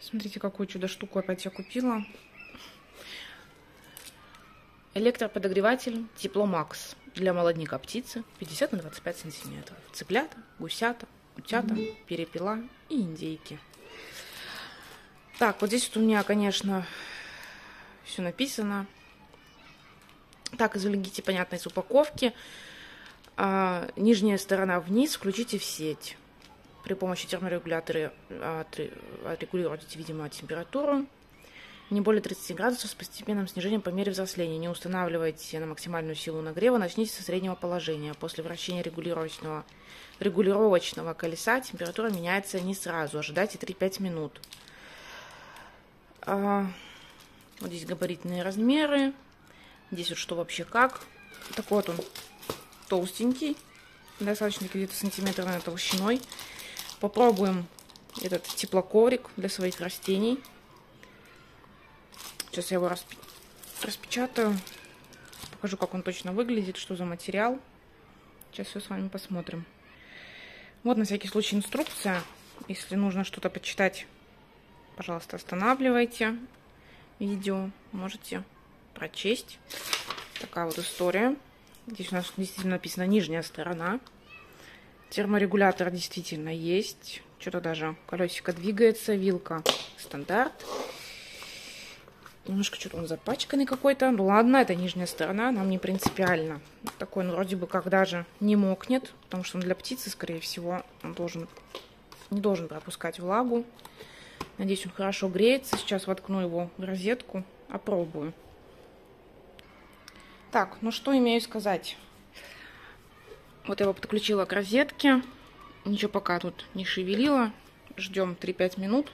Смотрите, какую чудо-штуку опять я купила. Электроподогреватель Тепло Макс для молодняка птицы 50 на 25 сантиметров. Цыплята, гусята, утята, перепела и индейки. Так, вот здесь вот у меня, конечно, все написано. Так, извлеките, понятно, из упаковки. А, нижняя сторона вниз, включите в сеть. При помощи терморегулятора отрегулируйте, видимо, температуру. Не более 30 градусов с постепенным снижением по мере взросления. Не устанавливайте на максимальную силу нагрева. Начните со среднего положения. После вращения регулировочного, регулировочного колеса температура меняется не сразу. Ожидайте 3-5 минут. А, вот здесь габаритные размеры. Здесь вот что вообще как. Так вот он толстенький. Достаточно где-то сантиметровой толщиной. Попробуем этот теплоковрик для своих растений. Сейчас я его расп... распечатаю. Покажу, как он точно выглядит, что за материал. Сейчас все с вами посмотрим. Вот на всякий случай инструкция. Если нужно что-то почитать, пожалуйста, останавливайте видео. Можете прочесть. Такая вот история. Здесь у нас действительно написана нижняя сторона. Терморегулятор действительно есть. Что-то даже колесико двигается. Вилка стандарт. Немножко что-то он запачканный какой-то. Ну ладно, это нижняя сторона, нам не принципиально. Такой он вроде бы как даже не мокнет, потому что он для птицы, скорее всего, он должен, не должен пропускать влагу. Надеюсь, он хорошо греется. Сейчас воткну его в розетку, опробую. Так, ну что имею сказать. Вот я его подключила к розетке. Ничего пока тут не шевелила. Ждем 3-5 минут.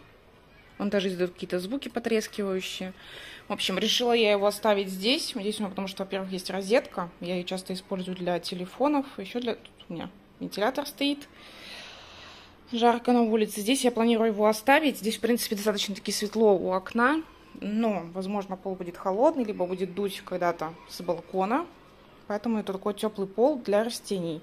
Он даже издает какие-то звуки потрескивающие. В общем, решила я его оставить здесь. Здесь у меня, потому что, во-первых, есть розетка. Я ее часто использую для телефонов. Еще для... Тут у меня вентилятор стоит. Жарко на улице. Здесь я планирую его оставить. Здесь, в принципе, достаточно-таки светло у окна. Но, возможно, пол будет холодный, либо будет дуть когда-то с балкона. Поэтому это такой теплый пол для растений.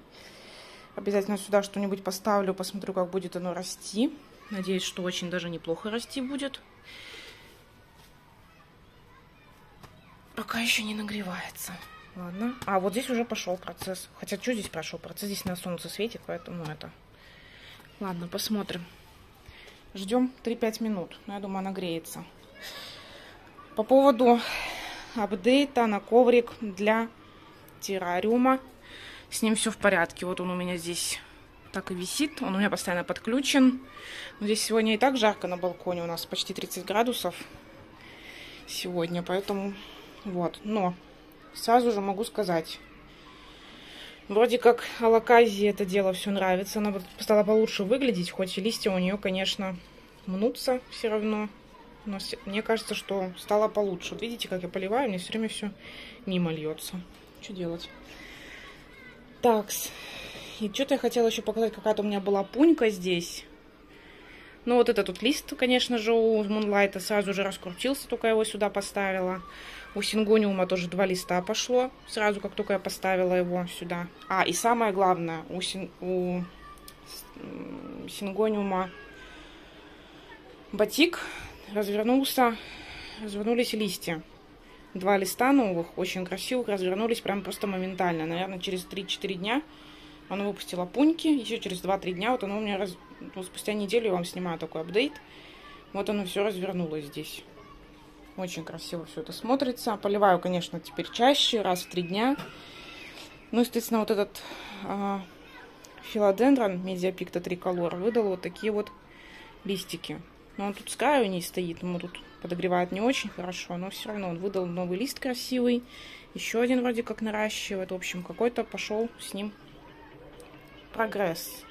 Обязательно сюда что-нибудь поставлю, посмотрю, как будет оно расти. Надеюсь, что очень даже неплохо расти будет. Пока еще не нагревается. Ладно. А вот здесь уже пошел процесс. Хотя что здесь прошел процесс? Здесь на солнце светит, поэтому это... Ладно, посмотрим. Ждем 3-5 минут. Ну, я думаю, она греется. По поводу апдейта на коврик для террариума. С ним все в порядке. Вот он у меня здесь так и висит. Он у меня постоянно подключен. Но здесь сегодня и так жарко на балконе. У нас почти 30 градусов сегодня. Поэтому вот. Но сразу же могу сказать. Вроде как алаказии это дело все нравится. Она стала получше выглядеть. Хоть и листья у нее, конечно, мнутся все равно. Но мне кажется, что стало получше. Вот видите, как я поливаю, мне все время все мимо льется. Что делать? Такс. И что-то я хотела еще показать, какая-то у меня была пунька здесь. Ну, вот этот тут лист, конечно же, у Мунлайта сразу же раскрутился, только я его сюда поставила. У Сингониума тоже два листа пошло, сразу как только я поставила его сюда. А, и самое главное, у, син... у Сингониума батик развернулся, развернулись листья два листа новых, очень красивых, развернулись прям просто моментально. Наверное, через 3-4 дня оно выпустило пуньки. Еще через 2-3 дня вот оно у меня, раз... ну, спустя неделю я вам снимаю такой апдейт. Вот оно все развернулось здесь. Очень красиво все это смотрится. Поливаю, конечно, теперь чаще, раз в 3 дня. Ну, естественно, вот этот э, филодендрон медиапикта триколор выдал вот такие вот листики. Но он тут с краю не стоит, ему тут подогревает не очень хорошо, но все равно он выдал новый лист красивый. Еще один вроде как наращивает. В общем, какой-то пошел с ним прогресс.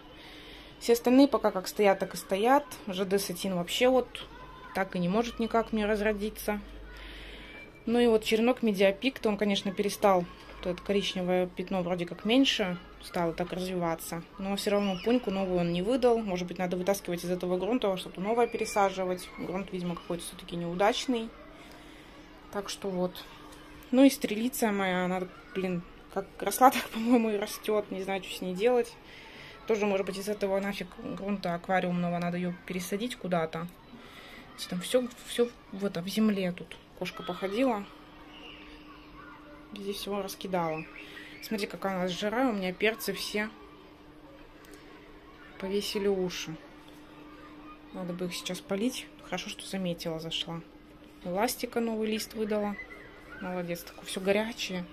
Все остальные пока как стоят, так и стоят. ЖД Сатин вообще вот так и не может никак мне разродиться. Ну и вот черенок медиапикт, он, конечно, перестал вот это коричневое пятно вроде как меньше стало так развиваться. Но все равно пуньку новую он не выдал. Может быть, надо вытаскивать из этого грунта, что-то новое пересаживать. Грунт, видимо, какой-то все-таки неудачный. Так что вот. Ну и стрелиция моя, она, блин, как росла, так, по-моему, и растет. Не знаю, что с ней делать. Тоже, может быть, из этого нафиг грунта аквариумного надо ее пересадить куда-то. Там все, все в этом, в земле тут. Кошка походила. Здесь всего раскидала. Смотри, какая у нас жара. У меня перцы все повесили уши. Надо бы их сейчас полить. Хорошо, что заметила, зашла. Эластика новый лист выдала. Молодец, такое все горячее.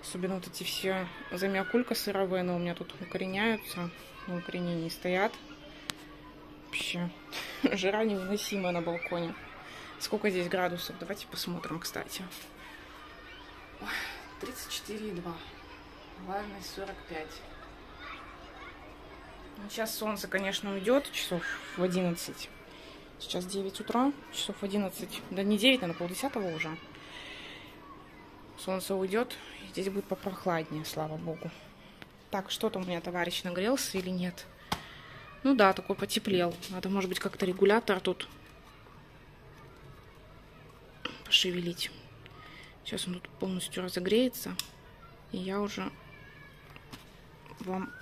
Особенно вот эти все замиокулька сыровые, но у меня тут укореняются. На укоренении стоят. Вообще, жара невыносимая на балконе. Сколько здесь градусов? Давайте посмотрим, кстати. 34,2. Влажность 45. Сейчас солнце, конечно, уйдет часов в 11. Сейчас 9 утра, часов в 11. Да не 9, наверное, полдесятого уже. Солнце уйдет, здесь будет попрохладнее, слава богу. Так, что там у меня товарищ нагрелся или нет? Ну да, такой потеплел. Надо, может быть, как-то регулятор тут пошевелить. Сейчас он тут полностью разогреется. И я уже вам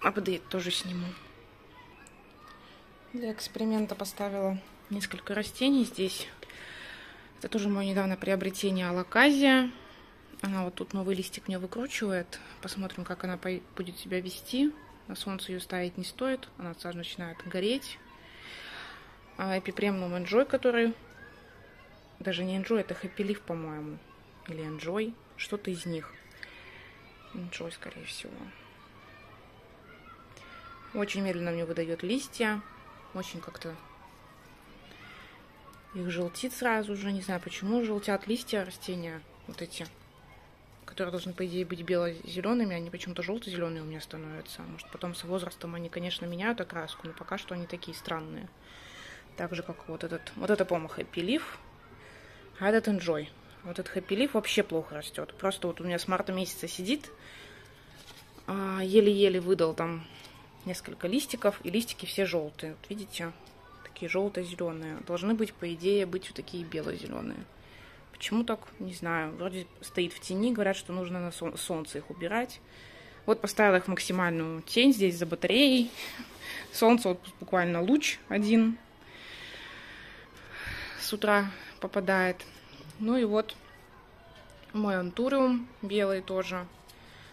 апдейт тоже сниму. Для эксперимента поставила несколько растений здесь. Это тоже мое недавно приобретение алаказия. Она вот тут новый листик мне выкручивает. Посмотрим, как она будет себя вести. На солнце ее ставить не стоит. Она сразу начинает гореть. А эпипремнум энджой, который... Даже не энджой, это хэппи по-моему. Или энджой. Что-то из них. Энджой, скорее всего. Очень медленно мне выдает листья. Очень как-то их желтит сразу же. Не знаю, почему желтят листья растения. Вот эти которые должны, по идее, быть бело-зелеными, они почему-то желто-зеленые у меня становятся. Может, потом с возрастом они, конечно, меняют окраску, но пока что они такие странные. Так же, как вот этот, вот это, по-моему, Happy Leaf, а этот Enjoy. Вот этот Happy Leaf вообще плохо растет. Просто вот у меня с марта месяца сидит, а, еле-еле выдал там несколько листиков, и листики все желтые. Вот видите, такие желто-зеленые. Должны быть, по идее, быть вот такие бело-зеленые. Почему так? Не знаю. Вроде стоит в тени, говорят, что нужно на сол солнце их убирать. Вот поставила их максимальную тень здесь за батареей. Солнце вот буквально луч один с утра попадает. Ну и вот мой антуриум белый тоже,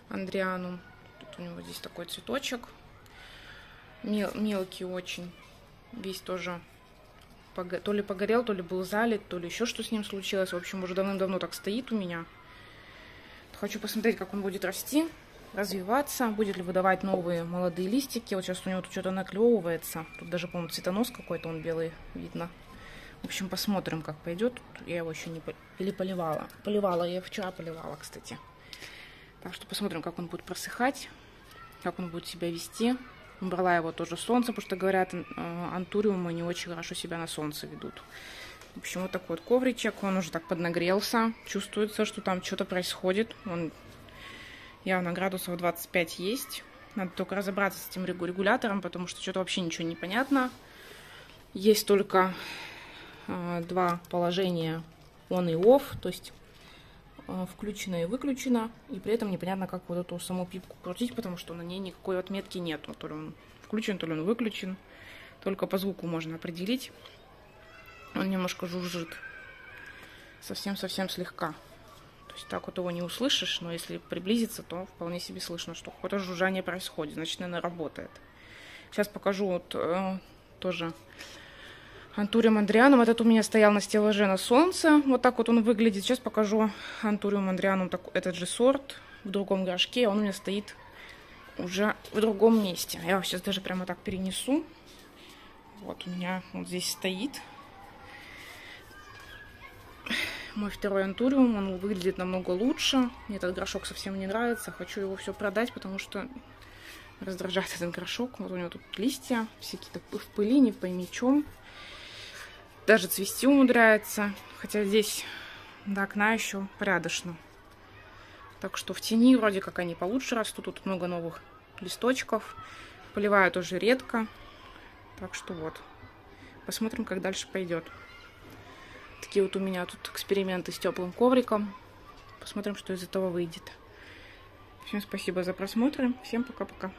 андрианум. Тут у него здесь такой цветочек. Мел мелкий очень. Весь тоже то ли погорел, то ли был залит, то ли еще что с ним случилось. В общем, уже давным-давно так стоит у меня. Хочу посмотреть, как он будет расти, развиваться, будет ли выдавать новые молодые листики. Вот сейчас у него тут что-то наклевывается. Тут даже, по-моему, цветонос какой-то, он белый, видно. В общем, посмотрим, как пойдет. Я его еще не или поливала. Поливала, я вчера поливала, кстати. Так что посмотрим, как он будет просыхать, как он будет себя вести. Брала его тоже солнце, потому что, говорят, э, антуриумы не очень хорошо себя на солнце ведут. В общем, вот такой вот ковричек, он уже так поднагрелся. Чувствуется, что там что-то происходит. Он явно градусов 25 есть. Надо только разобраться с этим регулятором, потому что что-то вообще ничего не понятно. Есть только э, два положения on и off, то есть включено и выключено, и при этом непонятно, как вот эту саму пипку крутить, потому что на ней никакой отметки нет. То ли он включен, то ли он выключен. Только по звуку можно определить. Он немножко жужжит. Совсем-совсем слегка. То есть так вот его не услышишь, но если приблизиться, то вполне себе слышно, что какое-то жужжание происходит. Значит, наверное, работает. Сейчас покажу вот э, тоже антуриум андрианум. Этот у меня стоял на стеллаже на солнце. Вот так вот он выглядит. Сейчас покажу антуриум андрианум, этот же сорт в другом горшке. Он у меня стоит уже в другом месте. Я его сейчас даже прямо так перенесу. Вот у меня вот здесь стоит мой второй антуриум. Он выглядит намного лучше. Мне этот горшок совсем не нравится. Хочу его все продать, потому что раздражает этот горшок. Вот у него тут листья, все какие-то в пыли, не пойми чем. Даже цвести умудряется. Хотя здесь до окна еще порядочно. Так что в тени вроде как они получше растут. Тут много новых листочков. Поливаю тоже редко. Так что вот. Посмотрим, как дальше пойдет. Такие вот у меня тут эксперименты с теплым ковриком. Посмотрим, что из этого выйдет. Всем спасибо за просмотр. Всем пока-пока.